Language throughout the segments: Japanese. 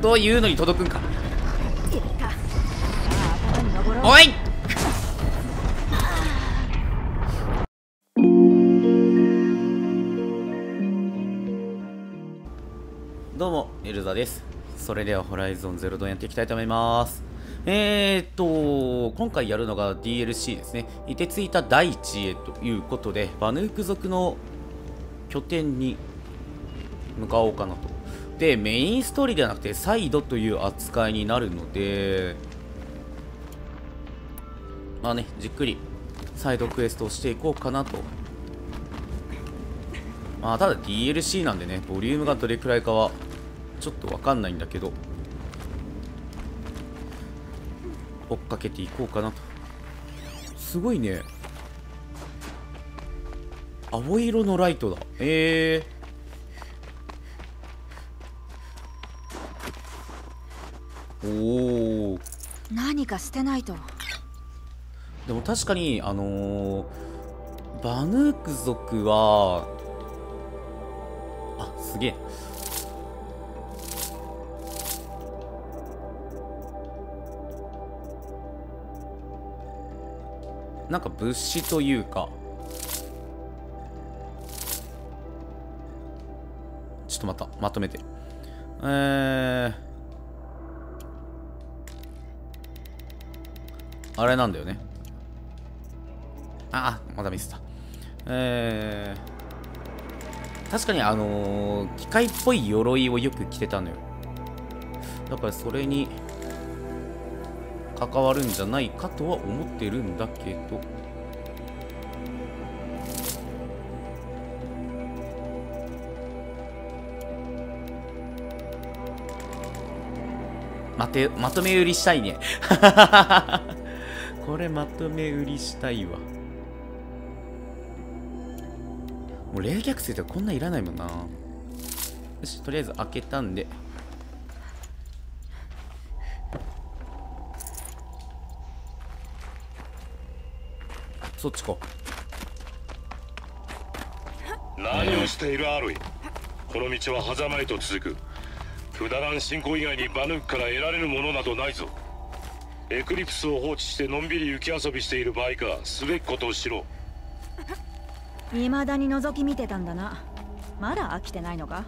と言うのに届くんか。おい！どうもエルザです。それではホライゾンゼロドンやっていきたいと思います。えーっと今回やるのが DLC ですね。凍てついた大地へということでバヌーク族の拠点に向かおうかなと。でメインストーリーではなくてサイドという扱いになるのでまあねじっくりサイドクエストをしていこうかなと。まあただ DLC なんでねボリュームがどれくらいかはちょっとわかんないんだけど追っかけていこうかなと。すごいね。青色のライトだ。ええー、おお何か捨てないと。でも確かにあのーバヌーク族はあすげえ。なんか物資というか。ちょっとまたまとめて。えー、あれなんだよね。ああまだミスった。えー、確かにあのー機械っぽい鎧をよく着てたのよ。だからそれに関わるんじゃないかとは思ってるんだけど。待てまとめ売りしたいね。これまとめ売りしたいわ。もう冷却水とかこんないらないもんな。よしとりあえず開けたんで。そっちか何をしているアロイこの道は狭間へと続く。くだらん信仰以外にバヌークから得られるものなどないぞ。エクリプスを放置してのんびり雪遊びしている場合かすべきことをしろ。未だに覗き見てたんだな。まだ飽きてないのか？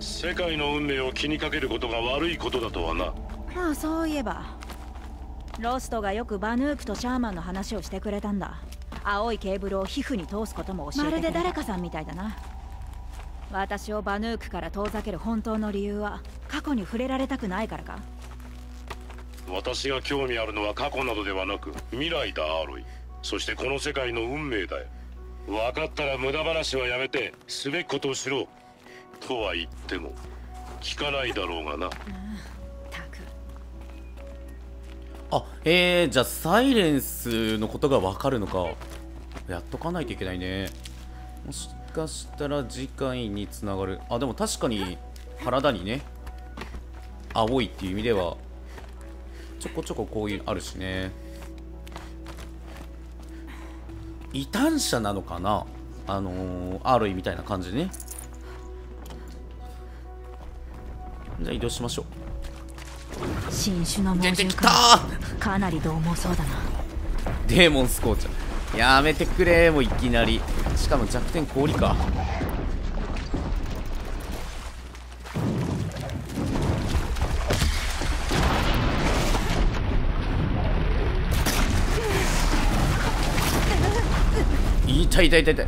世界の運命を気にかけることが悪いことだとはな。ああそういえば。ロストがよくバヌークとシャーマンの話をしてくれたんだ。青いケーブルを皮膚に通すことも教えてくれた。まるで誰かさんみたいだな。私をバヌークから遠ざける本当の理由は過去に触れられたくないからか？私が興味あるのは過去などではなく未来だアロイ。そしてこの世界の運命だよ。分かったら無駄話はやめてすべきことをしろ。とは言っても聞かないだろうがな。たく。あえー、じゃあサイレンスのことが分かるのか。やっとかないといけないね。もしかしたら次回につながる。あでも確かに体にね青いっていう意味ではちょこちょここういうのあるしね。異端者なのかな？あのー、アーロイみたいな感じでね。じゃあ移動しましょう。新種の猛出てきた獣かなり獰猛そうだな。デーモンスコーチャー。やめてくれもういきなり。しかも弱点氷か痛い痛い痛い痛い。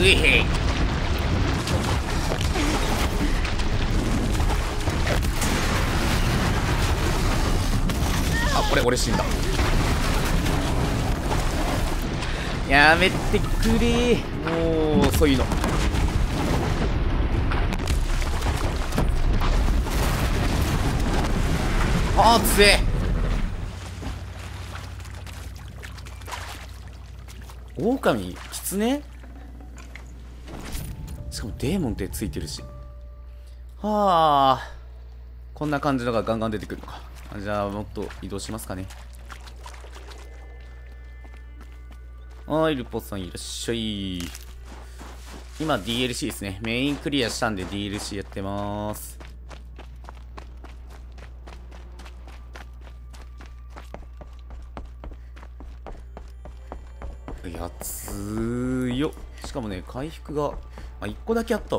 うへいあこれ俺死んだやめてくれ。もうそういうの。あー強え。狼キツネしかもデーモンってついてるし。はあこんな感じのがガンガン出てくるのか。じゃあもっと移動しますかね。はいルポさんいらっしゃい。今 DLC ですね。メインクリアしたんで DLC やってます。いや強っ。しかもね回復があ1個だけあった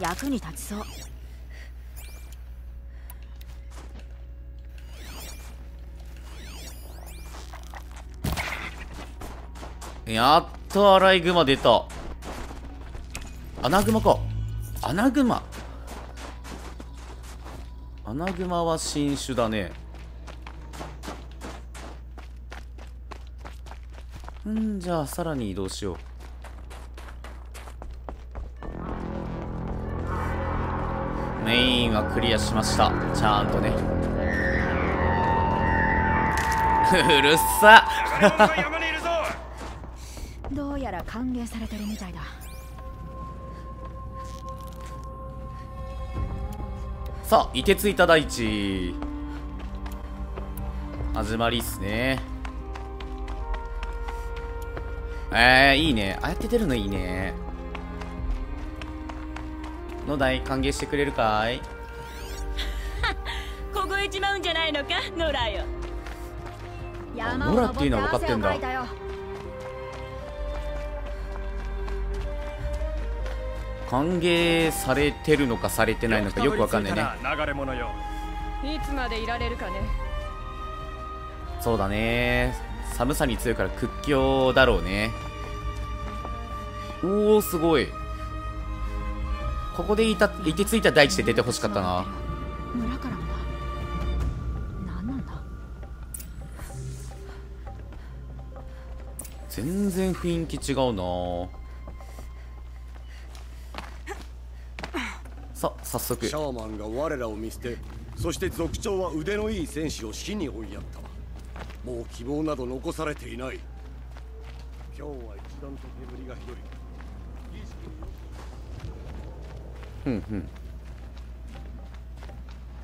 役に立ちそう。やっとアライグマ出た。アナグマか。アナグマ。アナグマは新種だね。うんじゃあさらに移動しよう。メインはクリアしましたちゃんとねうるさ どうやら歓迎されてるみたいださあ、いてついた大地。始まりっすね。えー、いいね。ああやって出るのいいね。野台歓迎してくれるかい？ないのか？ノラよ山ノラっていうのは分かってんだ歓迎されてるのかされてないのかよくわかんないね。流れ者よいつまでいられるかねそうだね。寒さに強いから屈強だろうね。おー、すごい。ここでいた、いてついた大地で出てほしかったな。村からも全然雰囲気違うな。さ早速。シャーマンが我らを見捨てそして族長は腕のいい戦士を死に追いやった。もう希望など残されていない。今日は一段と煙がひどい。ふんふん。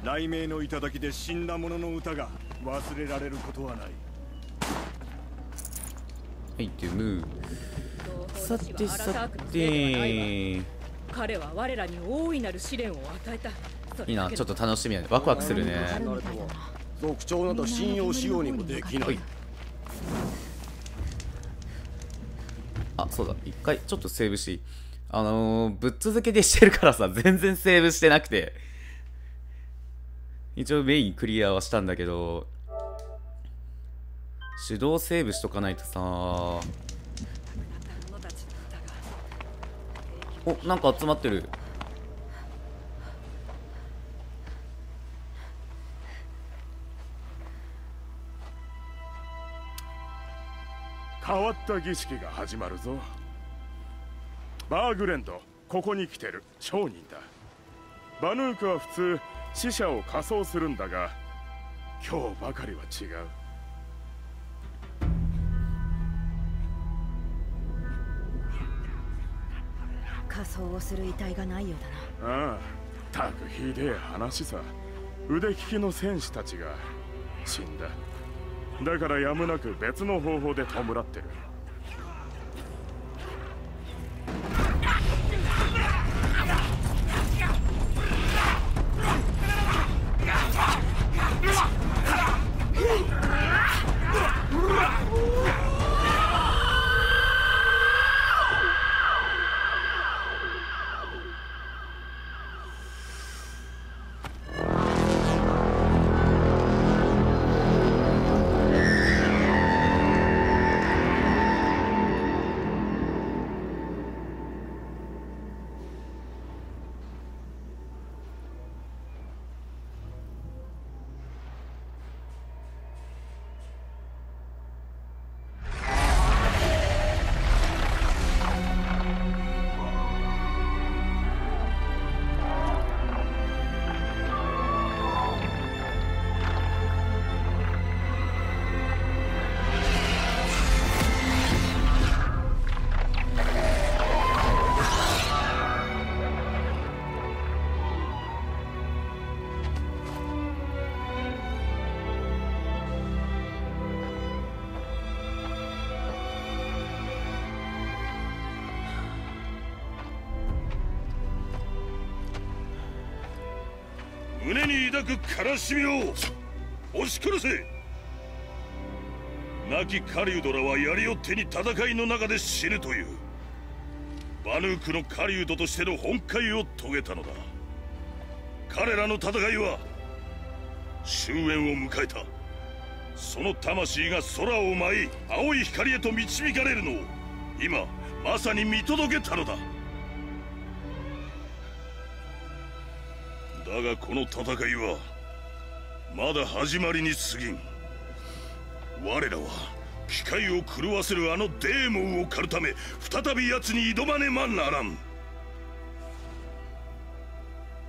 雷鳴の頂で死んだ者の歌が忘れられることはないはいでム。さてさて。彼は我らに大いなる試練を与えた。いいなちょっと楽しみだね。ワクワクするね。族長など信用しようにもできなはいい。あそうだ。一回ちょっとセーブし。あのー、ぶっ続けでしてるからさ 全然セーブしてなくて。一応メインクリアはしたんだけど手動セーブしとかないとさ。おなんか集まってる。変わった儀式が始まるぞ。バーグレンドここに来てる商人だ。バヌークは普通死者を仮装するんだが今日ばかりは違う。そうする遺体がないようだな。ああたくひでえ話さ。腕利きの戦士たちが。死んだ。だからやむなく別の方法で弔ってる。に抱く悲しみを押し殺せ。亡き狩人らは槍を手に戦いの中で死ぬという。バヌークの狩人としての本懐を遂げたのだ。彼らの戦いは終焉を迎えた。その魂が空を舞い青い光へと導かれるのを今まさに見届けたのだ。だがこの戦いはまだ始まりに過ぎん。我らは機械を狂わせるあのデーモンを狩るため再び奴に挑まねばならん。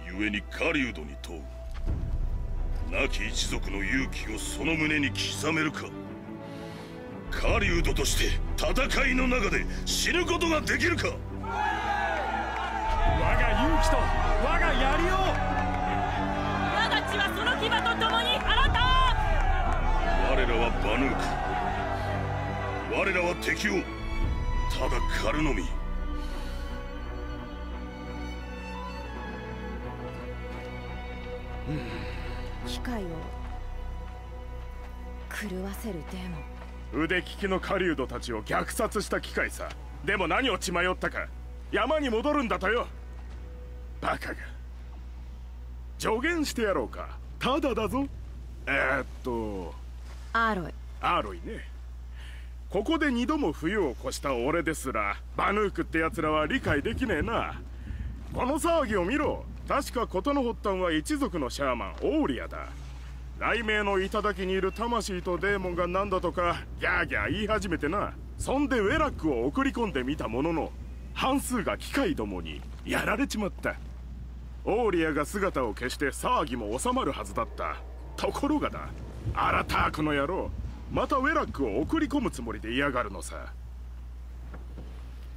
故に狩人に問う。亡き一族の勇気をその胸に刻めるか。狩人として戦いの中で死ぬことができるか。我が勇気と我が槍をはバヌーク。我らは敵を。ただ狩るのみ。機械を狂わせるデーモン。腕利きの狩人たちを虐殺した機械さ。でも何を血迷ったか。山に戻るんだとよ。バカが。助言してやろうか。ただだぞ。えー、っとアーロイアーロイね。ここで二度も冬を越した俺ですらバヌークって奴らは理解できねえな。この騒ぎを見ろ。確か事の発端は一族のシャーマンオーリアだ。雷鳴の頂にいる魂とデーモンが何だとかギャーギャー言い始めてな。そんでウェラックを送り込んでみたものの半数が機械どもにやられちまった。オーリアが姿を消して騒ぎも収まるはずだった。ところがだ。アラタークの野郎またウェラックを送り込むつもりで嫌がるのさ。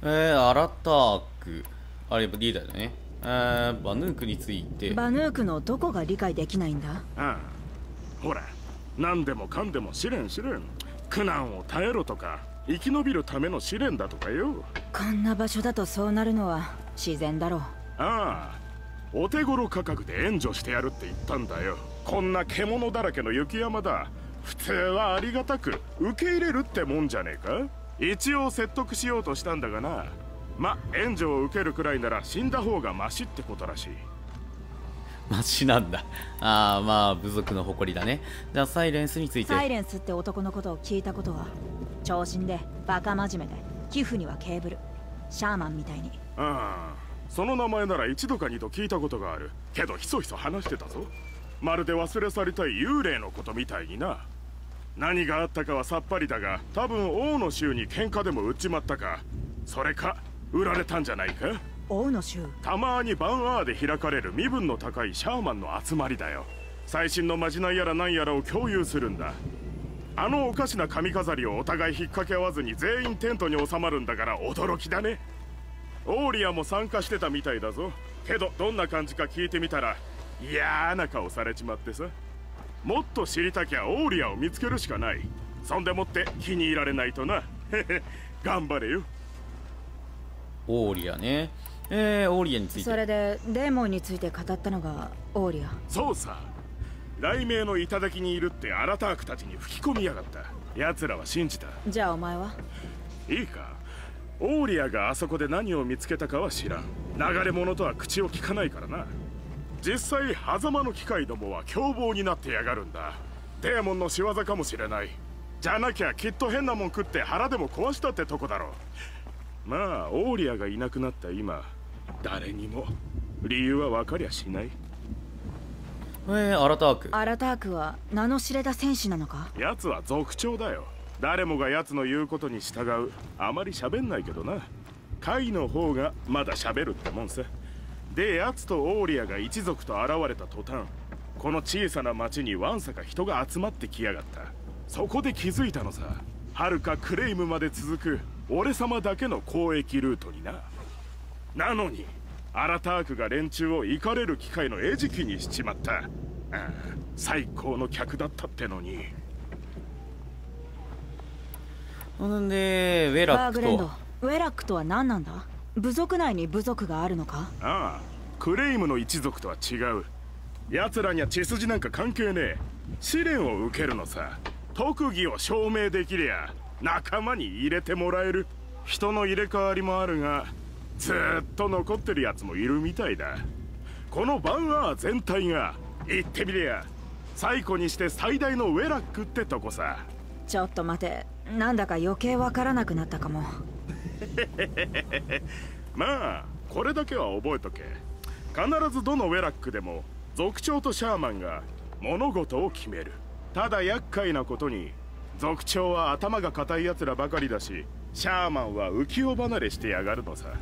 えー、アラタークあれリーダーだね。えー、バヌークについて。バヌークのどこが理解できないんだ。ああほら何でもかんでも試練試練苦難を耐えろとか生き延びるための試練だとかよ。こんな場所だとそうなるのは自然だろう。ああお手頃価格で援助してやるって言ったんだよこんな獣だらけの雪山だ。普通はありがたく受け入れるってもんじゃねえか？一応説得しようとしたんだがな。ま援助を受けるくらいなら死んだ方がマシってことらしい。マシなんだ。ああまあ部族の誇りだね。じゃあサイレンスについて。サイレンスって男のことを聞いたことは？長身でバカ真面目で寄付にはケーブルシャーマンみたいに。ああその名前なら一度か二度聞いたことがある。けどひそひそ話してたぞまるで忘れ去りたい幽霊のことみたいにな。何があったかはさっぱりだが多分王の州に喧嘩でも売っちまったか。それか売られたんじゃないか。王の州たまにバンアーで開かれる身分の高いシャーマンの集まりだよ。最新のまじないやら何やらを共有するんだ。あのおかしな髪飾りをお互い引っ掛け合わずに全員テントに収まるんだから驚きだね。オーリアも参加してたみたいだぞ。けどどんな感じか聞いてみたら嫌な顔されちまってさ。もっと知りたきゃオーリアを見つけるしかない。そんでもって気に入られないとな。頑張れよ。オーリアね。えー、オーリアについて。それでデーモンについて語ったのがオーリア。そうさ。雷鳴の頂にいるってアラタークたちに吹き込みやがった。奴らは信じた。じゃあお前は？いいか。オーリアがあそこで何を見つけたかは知らん。流れ者とは口を聞かないからな実際狭間の機械どもは凶暴になってやがるんだ。デーモンの仕業かもしれない。じゃなきゃきっと変なもん食って腹でも壊したってとこだろう。まあオーリアがいなくなった今誰にも理由は分かりゃしない。えー、アラターク。アラタークは名の知れた戦士なのか？奴は族長だよ。誰もが奴の言うことに従う。あまり喋んないけどな。カイの方がまだ喋るってもんさで奴とオーリアが一族と現れた途端この小さな町にわんさか人が集まってきやがった。そこで気づいたのさ。遥かクレイムまで続く俺様だけの交易ルートにな。なのにアラタークが連中を行かれる機会の餌食にしちまった。ああ最高の客だったってのに。ほんでウェラックバーグレンドとウェラックとは何なんだ？部族内に部族があるのか？ああクレイムの一族とは違う。奴らには血筋なんか関係ねえ。試練を受けるのさ。特技を証明できりゃ仲間に入れてもらえる。人の入れ替わりもあるがずっと残ってるやつもいるみたいだ。このバンアー全体が言ってみりゃ最古にして最大のウェラックってとこさ。ちょっと待て。なんだか余計わからなくなったかも まあこれだけは覚えとけ。必ずどのウェラックでも族長とシャーマンが物事を決める。ただ厄介なことに族長は頭が固い奴らばかりだしシャーマンは浮世離れしてやがるのさ。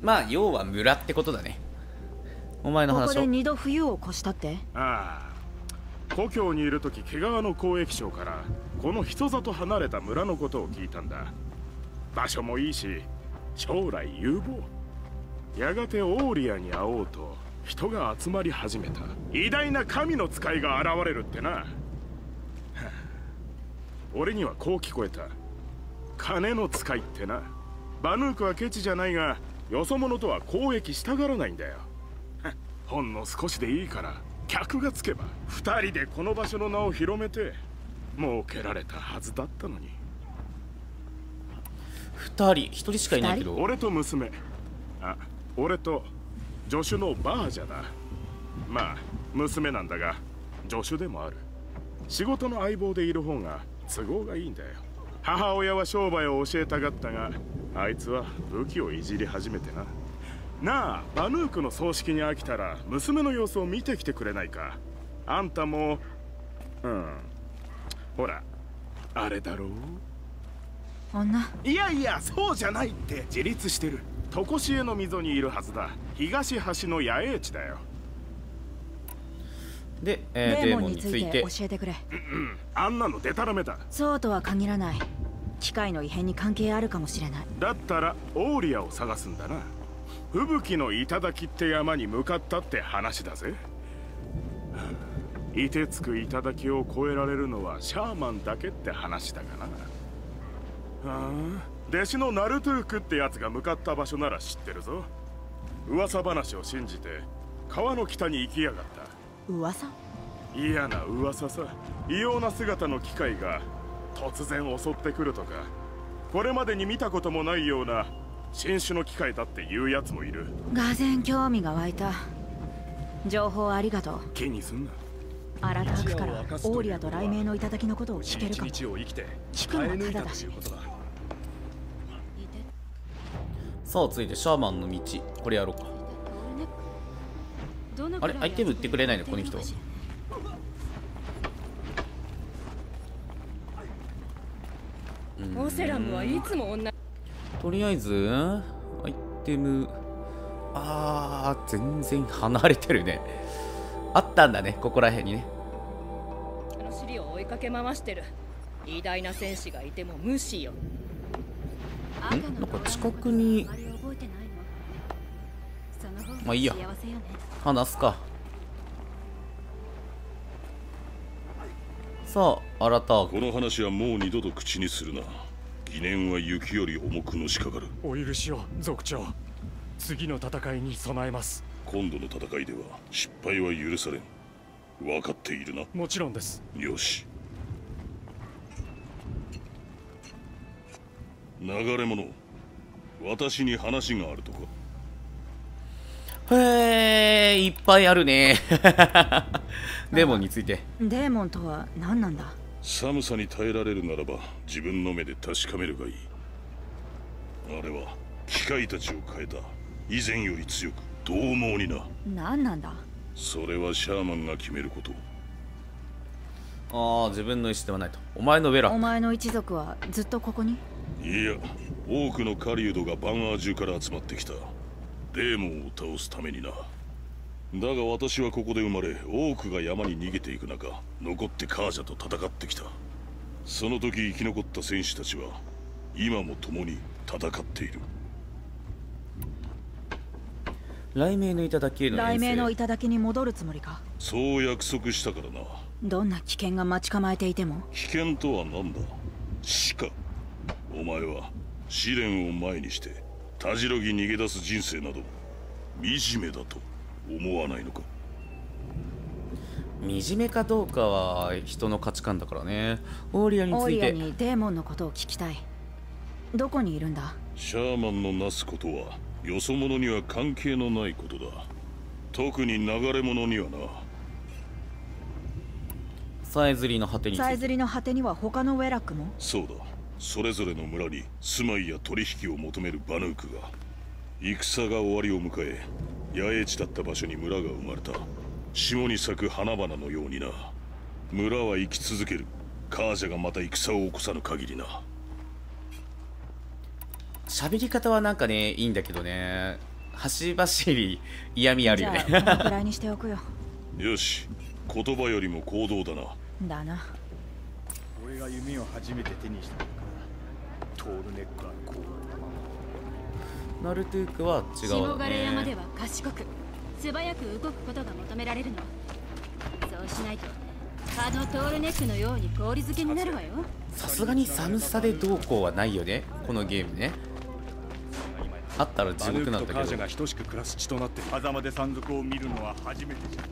まあ要は村ってことだね。お前のここ話をで二度冬を越したって？ああ。故郷にいる時毛皮の交易商からこの人里離れた村のことを聞いたんだ場所もいいし将来有望。やがてオーリアに会おうと人が集まり始めた。偉大な神の使いが現れるってな。俺にはこう聞こえた。金の使いってな。バヌークはケチじゃないがよそ者とは交易したがらないんだよ。ほんの少しでいいから客がつけば二人でこの場所の名を広めて儲けられたはずだったのに。2人。1人しかいないけど。俺と娘。あ俺と助手のバージャだまあ娘なんだが助手でもある。仕事の相棒でいる方が都合がいいんだよ。母親は商売を教えたがったがあいつは武器をいじり始めてな。なあバヌークの葬式に飽きたら娘の様子を見てきてくれないか。あんたもうん。ほらあれだろう？女。いやいやそうじゃないって。自立してる。常しえの溝にいるはずだ。東端の野営地だよ。で、えーデーモンについて教えてくれ。あんなのデタラメだ。そうとは限らない。機械の異変に関係あるかもしれない。だったらオーリアを探すんだな。吹雪の頂って山に向かったって話だぜ。凍てつく頂を越えられるのはシャーマンだけって話だがな弟子のナルトゥークってやつが向かった場所なら知ってるぞ。噂話を信じて川の北に行きやがった。噂？嫌な噂さ。異様な姿の機械が突然襲ってくるとか。これまでに見たこともないような新種の機械だっていうやつもいる。がぜん興味が湧いた。情報ありがとう。気にすんな。アラタークからオーリアと雷鳴の頂のことを聞けるかも。聞くのはただだしことださあ続いてシャーマンの道。これやろうか。あれ？アイテム売ってくれないの？この人。オセラムはいつも女。とりあえずアイテム。あー全然離れてるね。あったんだねここら辺にね。あの尻を追いかけ回してる。偉大な戦士がいても無視よ。ん？なんか近くにまあいいや。話すか。さあ新たこの話はもう二度と口にするな。疑念は雪より重くのしかかる。お許しを族長。次の戦いに備えます。今度の戦いでは失敗は許されん。分かっているな。もちろんです。よし。流れ者私に話があるとかへえいっぱいあるね。デーモンについて。デーモンとは何なんだ？寒さに耐えられるならば自分の目で確かめるがいい。あれは機械たちを変えた。以前より強く獰猛にな。何なんだ？それはシャーマンが決めること。ああ自分の意思ではないと。お前のウェラお前の一族はずっとここに？いや多くの狩人がバンアー中から集まってきた。デーモンを倒すためにな。だが私はここで生まれ多くが山に逃げていく中残ってカージャと戦ってきた。その時生き残った戦士たちは今も共に戦っている。雷鳴の頂への雷鳴の頂に戻るつもりか？そう約束したからな。どんな危険が待ち構えていても。危険とは何だ？死かお前は試練を前にしてたじろぎ逃げ出す人生など惨めだと思わないのか？惨めかどうかは人の価値観だからね。オーリアにオーリアついて。にデーモンのことを聞きたい。どこにいるんだ？シャーマンのなすことはよそ者には関係のないことだ。特に流れ者にはな。さえずりの果てについて。さえずりの果てには他のウェラックも？そうだそれぞれの村に住まいや取引を求めるバヌークが戦が終わりを迎え野営地だった場所に村が生まれた。霜に咲く花々のようにな。村は生き続ける。カージャがまた戦を起こさぬ限りな。喋り方はなんかねいいんだけどね。端々に嫌味あるよね。くらいにしておくよ。よし。言葉よりも行動だな。だな。俺が弓を初めて手にしたのか。らトールネックはこう。ナルトゥークは違う下だ枯山でね。は賢く素早く動くことが求められるの。そうしないと。あのトールネックのように氷漬けになるわよ。さすがに寒さでどうこうはないよねこのゲームね。あったら地獄なんだけど。とカージャが等しく暮らす地となって狭間で山賊を見るのは初めてじゃ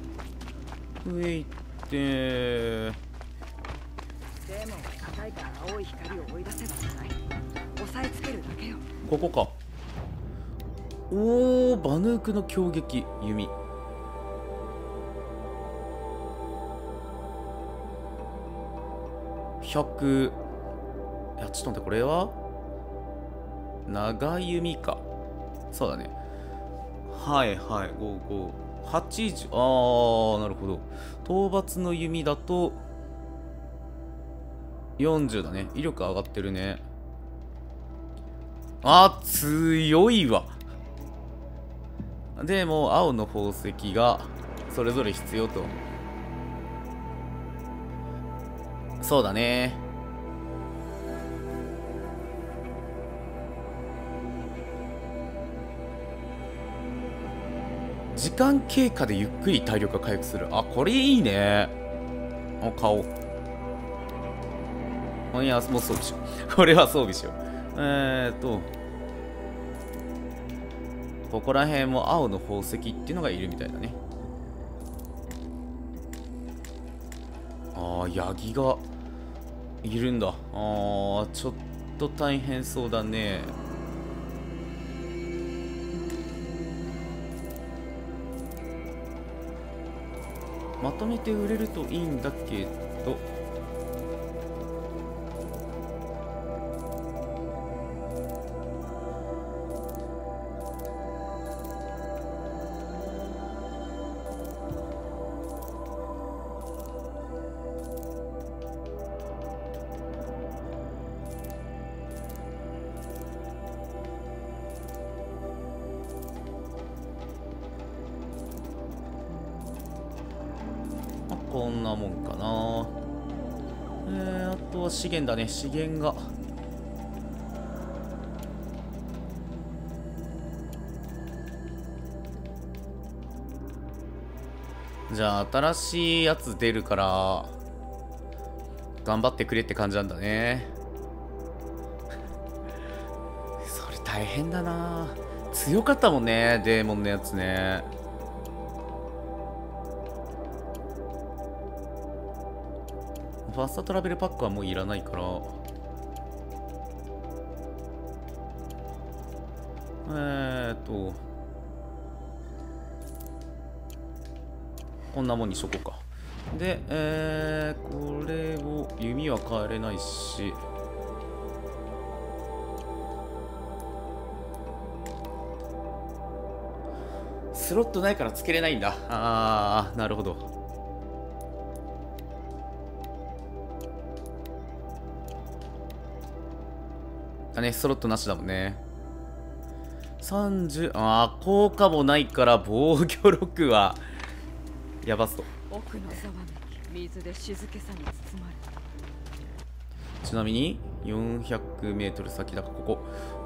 上行ってデーモンが硬いから青い光を追い出せばじゃない。押さえつけるだけよ。ここか。おーバヌークの強撃。弓。100いやちょっと待ってこれは？長弓か。そうだね。はいはい5580あーなるほど。討伐の弓だと40だね。威力上がってるね。あ強いわ。でも青の宝石がそれぞれ必要と。そうだね。時間経過でゆっくり体力が回復する。あこれいいね。あ顔いやもう装備しようこれは装備しようえーっとここら辺も青の宝石っていうのがいるみたいだね。ああヤギがいるんだ。あーちょっと大変そうだね。まとめて売れるといいんだけど。こんなもんかな。えー、あとは資源だね。資源が。じゃあ新しいやつ出るから頑張ってくれって感じなんだね。それ大変だな。強かったもんねデーモンのやつね。ファストトラベルパックはもういらないから。えーっと。こんなもんにしとこうか。でえー、これを弓は変えれないし。スロットないからつけれないんだ。あーなるほど。だねスロットなしだもんね。30あー効果もないから防御力はやばそう水で静けさに包まれちなみに 400m 先だからここ。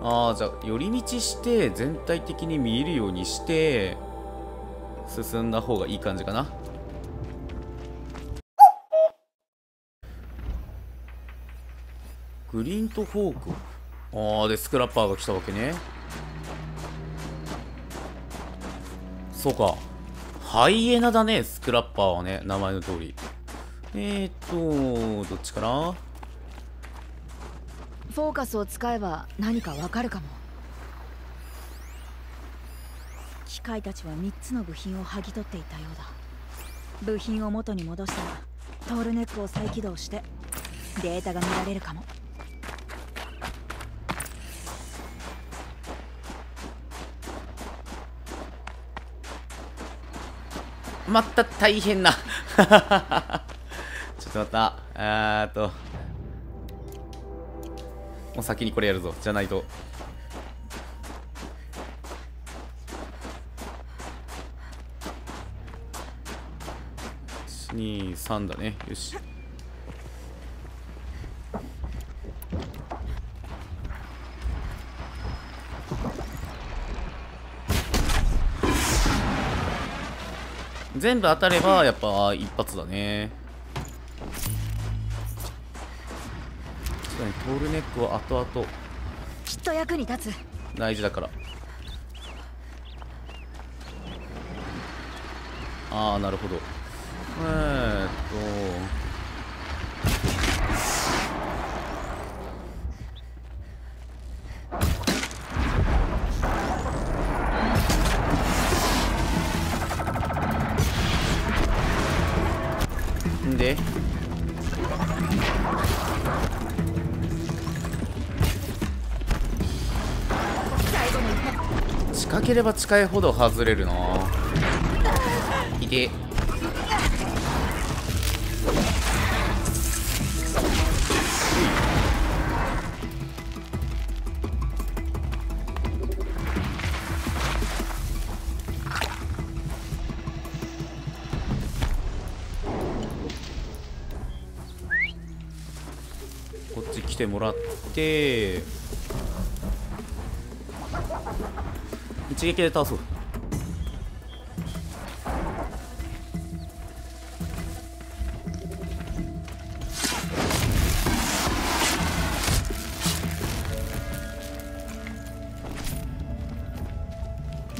ああじゃあ寄り道して全体的に見えるようにして進んだ方がいい感じかな。グリーンとフォークああでスクラッパーが来たわけね。そうか。ハイエナだねスクラッパーはね。名前の通り。えー、っとどっちかな？フォーカスを使えば何かわかるかも。機械たちは3つの部品を剥ぎ取っていたようだ。部品を元に戻したらトールネックを再起動してデータが見られるかも。また大変な。ちょっと待った。えっと。もう先にこれやるぞ。じゃないと。123だね。よし。全部当たればやっぱ一発だね。確かにトールネックは後々。きっと役に立つ。大事だから。ああなるほど。えーっとければ近いほど外れるな。いてこっち来てもらって。一撃で倒そう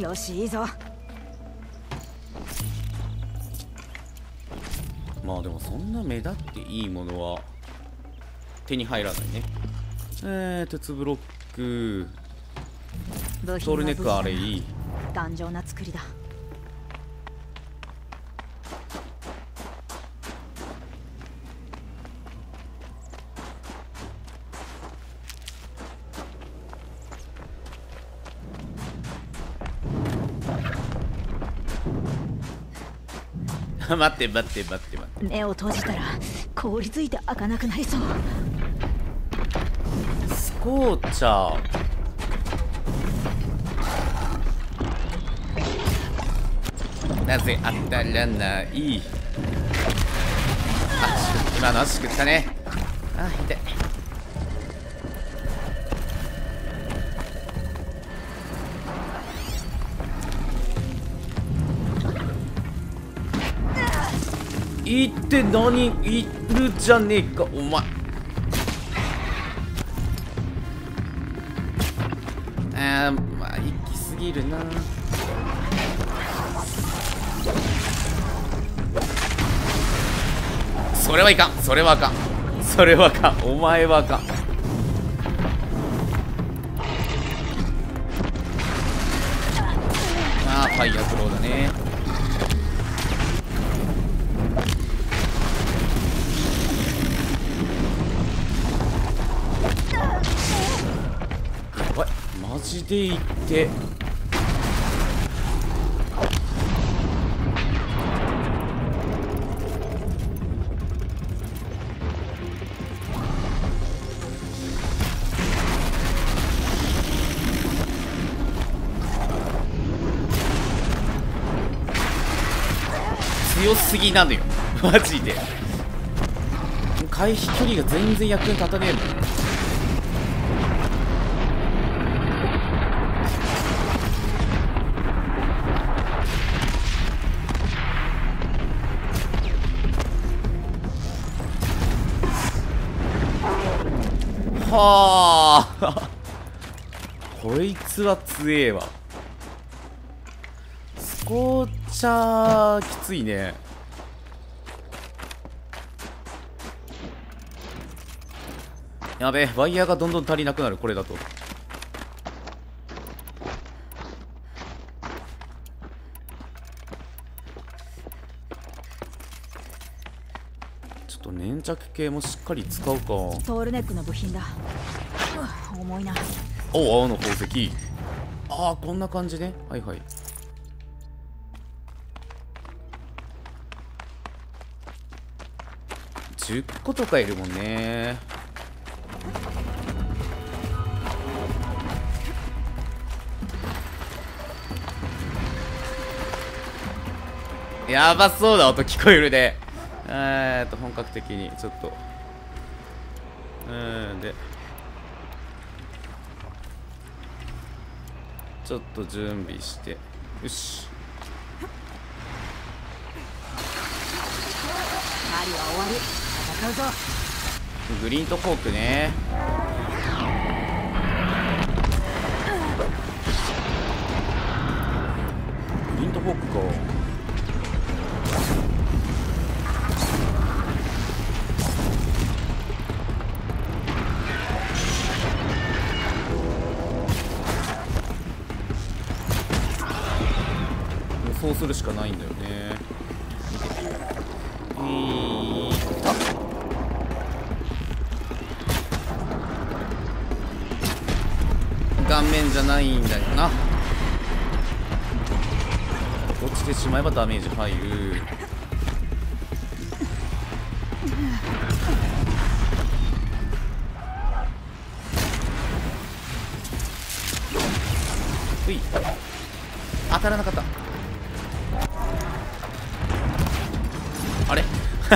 よしいいぞ。まあでもそんな目立っていいものは手に入らないね。えー鉄ブロック。部トールネックあれいい頑丈な作りだ。待って待って待って待って。目を閉じたら凍りついて開かなくなりそう。スコーチャーなぜ当たらない？あ今の足食ったね。あ痛い。いって何いるじゃねえかお前。あーまあ行きすぎるな。それはいかん。それはあかん。それはあかん。お前はあかん。あーファイヤークローだね。やばいマジでいってすぎなのよ。マジで。回避距離が全然役に立たねえのはあ。こいつは強えわ。スコーちゃきついね。やべえワイヤーがどんどん足りなくなる。これだと。ちょっと粘着系もしっかり使うか。トールネックの部品だ。重いな。お青の宝石。ああこんな感じね。はいはい。10個とかいるもんねやばそうな音聞こえるねえーっと本格的にちょっと。うーんでちょっと準備して。よし。狩りは終わり。戦うぞ。グリーンとフォークね。グリーンとフォークかうするしかないんだよね。えーあ顔面じゃない。んだよな落ちてしまえばダメージ入る。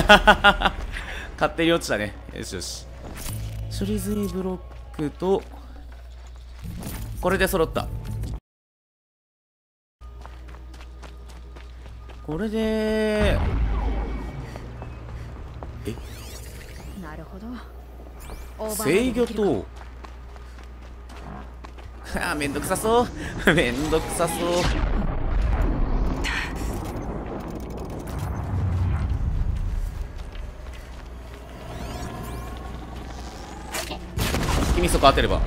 勝手に落ちたね。よしよし。処理済みブロックとこれで揃った。これでなるほど。制御と あーめんどくさそう。めんどくさそう黄味噌当てれば。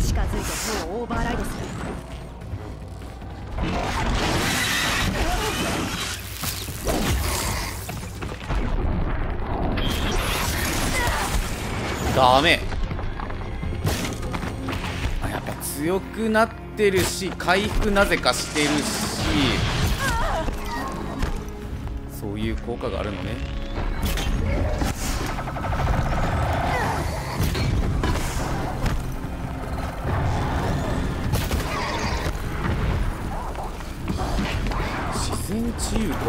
近づいて塔をオーバーライドする。ダメ。あやっぱ強くなってるし回復なぜかしてるし。そういう効果があるのね自然治癒か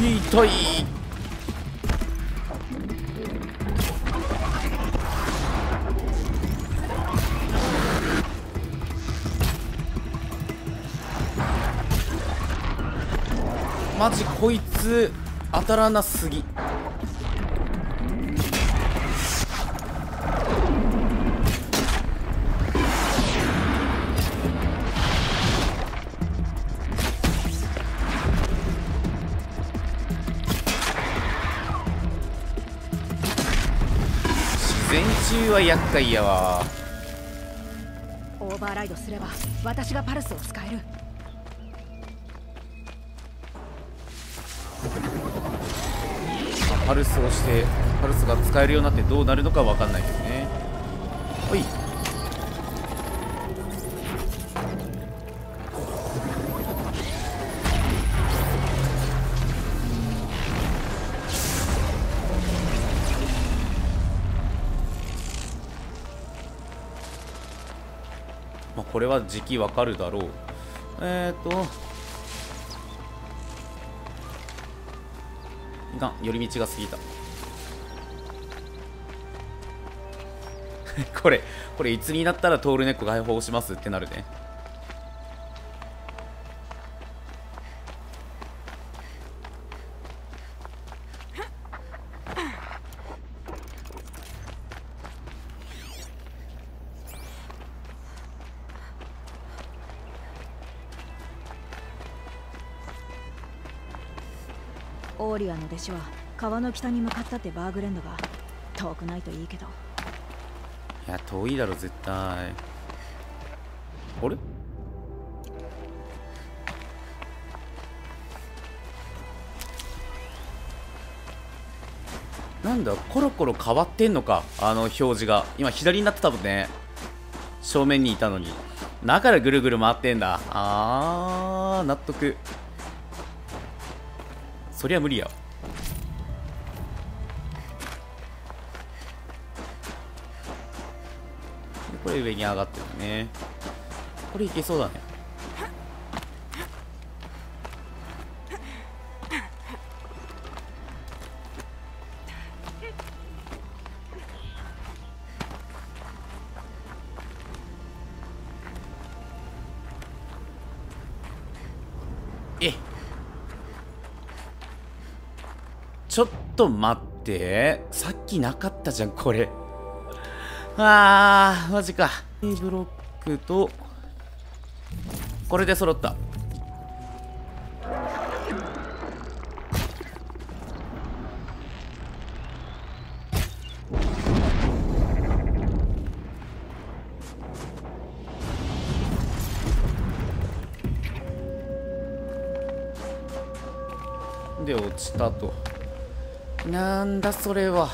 痛い。マジこいつ当たらなすぎ。厄介やわ。オーバーライドすれば私がパルスを使える。パルスをしてパルスが使えるようになってどうなるのかわかんないですね。ほいれは時期わかるだろう。えーといかん。寄り道が過ぎた。これこれいつになったらトールネック解放しますってなるね。の弟子は川の北に向かったってバーグレンドが遠くないといいけど。いや遠いだろ絶対。あれ？なんだコロコロ変わってんのかあの表示が。今左になってたもんね。正面にいたのに。だからぐるぐる回ってんだ。あー納得。そりゃ無理やこれ上に上がってるね。これいけそうだね。えちょっと待って。さっきなかったじゃんこれ。あーマジか。ブロックとこれで揃った。で落ちたと。なんだそれは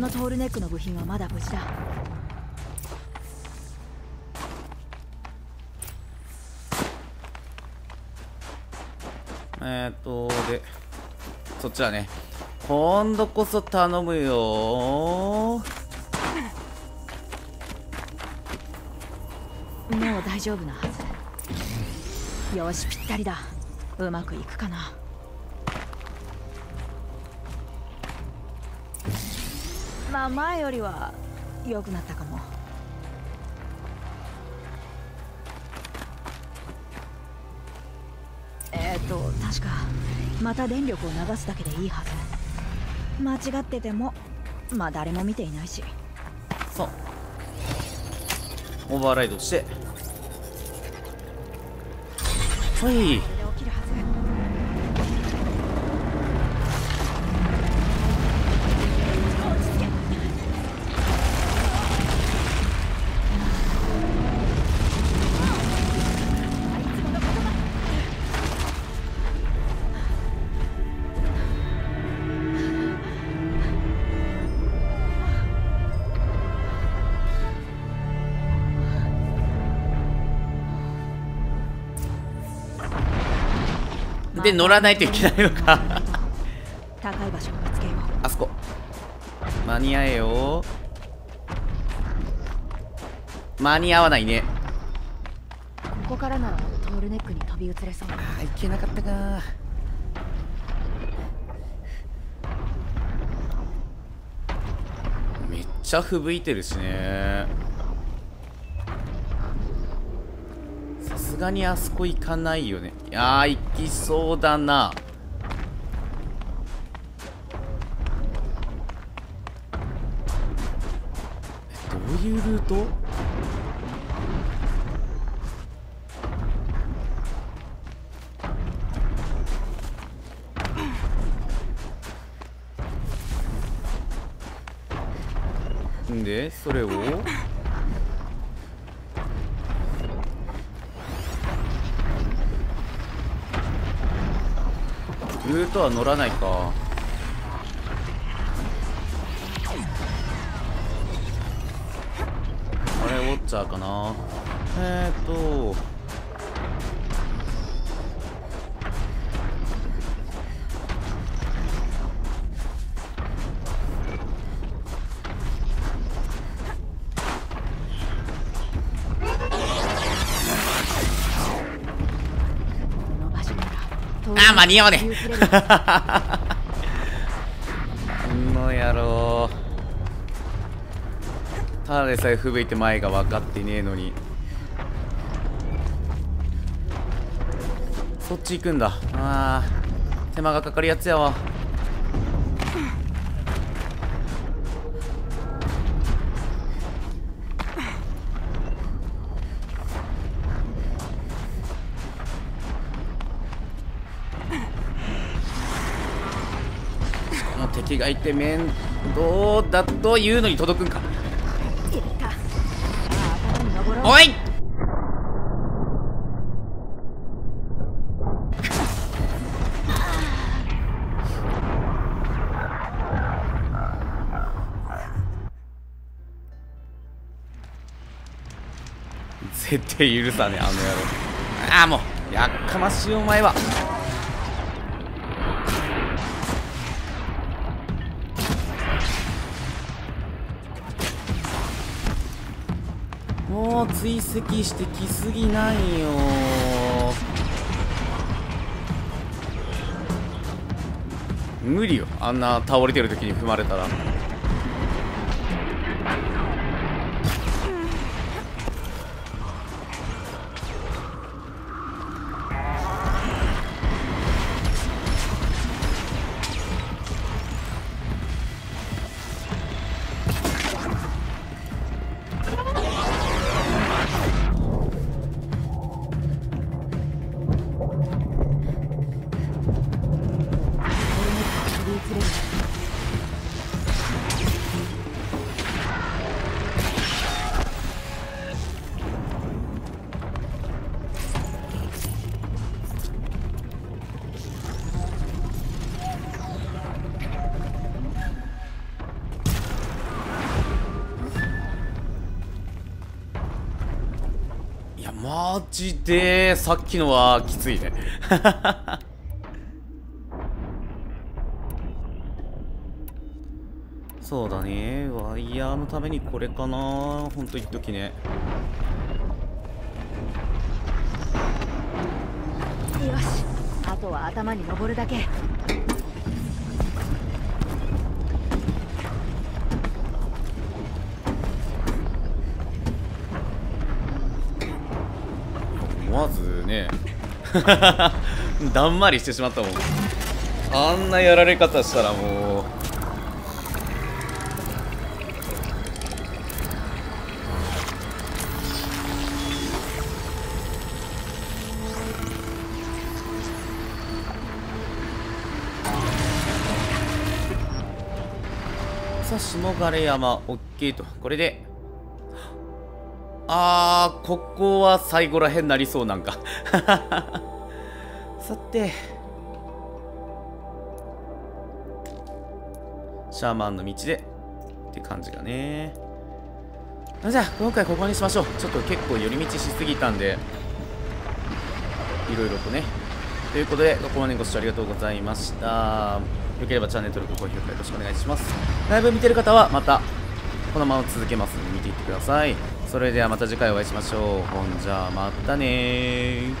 のトールネックの部品はまだ無事だ。えー、っとでそっちだね。今度こそ頼むよ。もう大丈夫なはず。よしぴったりだ。うまくいくかなまあ前よりは良くなったかも。えっ、と確かまた電力を流すだけでいいはず。間違っててもまあ誰も見ていないし。そう。オーバーライドして。はい。で乗らないといけないのか。高い場所を見つけよう。あそこ。間に合えよ。間に合わないね。ここからならトールネックに飛び移れそう。あいけなかったか。めっちゃ吹雪いてるしねさすがにあそこ行かないよね。いやー行きそうだな。どういうルート？んでそれを？とは乗らないか。あれウォッチャーかな。えーっと間に合わねえ。の野郎。ただでさえ吹雪いて前が分かってねえのに。そっち行くんだ。あ手間がかかるやつやわ。がいて面倒だというのに届くんか。おい！絶対許さねえあの野郎。ああもうやっかましいお前は。追跡してきすぎないよ。無理よ。あんな倒れてる時に踏まれたら。マジでさっきのはきついね。そうだね。ワイヤーのためにこれかな。ほんと言っときね。よし。あとは頭に登るだけ。だんまりしてしまったもん。あんなやられ方したらもう。さあ下枯山 OK と。これで。あーここは最後らへんなりそうなんか。さて。シャーマンの道で。って感じがね。じゃあ今回ここにしましょう。ちょっと結構寄り道しすぎたんで。いろいろとね。ということでここまでご視聴ありがとうございました。よければチャンネル登録高評価よろしくお願いします。ライブ見てる方はまたこのまま続けますので見ていってください。それではまた次回お会いしましょう。ほんじゃまたね